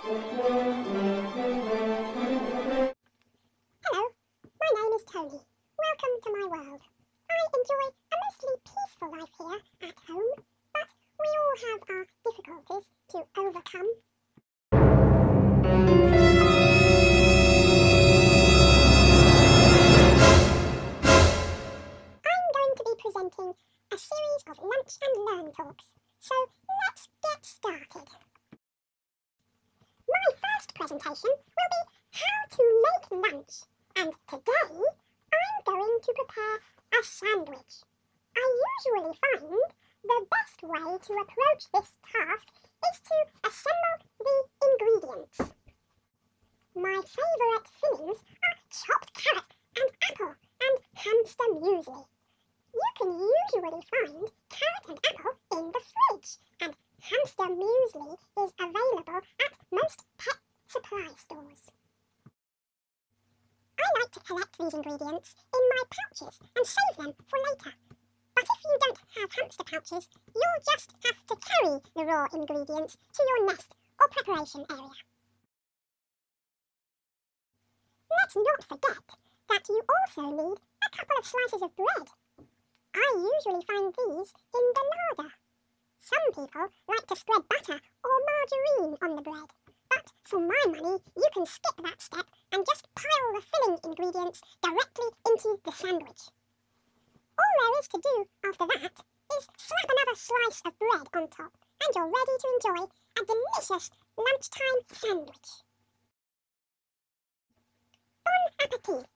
Hello, my name is Tony. Welcome to my world. I enjoy a mostly peaceful life here at home, but we all have our difficulties to overcome. I'm going to be presenting a series of lunch and learn talks, so let's get presentation will be how to make lunch, and today I'm going to prepare a sandwich. I usually find the best way to approach this task is to assemble the ingredients. My favourite fillings are chopped carrot and apple and hamster muesli. You can usually find carrot and apple in the fridge, and hamster muesli is available at most pet supply stores. I like to collect these ingredients in my pouches and save them for later. But if you don't have hamster pouches, you'll just have to carry the raw ingredients to your nest or preparation area. Let's not forget that you also need a couple of slices of bread. I usually find these in the larder. Some people like to spread butter or margarine on the bread, but you can skip that step and just pile the filling ingredients directly into the sandwich. All there is to do after that is slap another slice of bread on top, and you're ready to enjoy a delicious lunchtime sandwich. Bon appetit!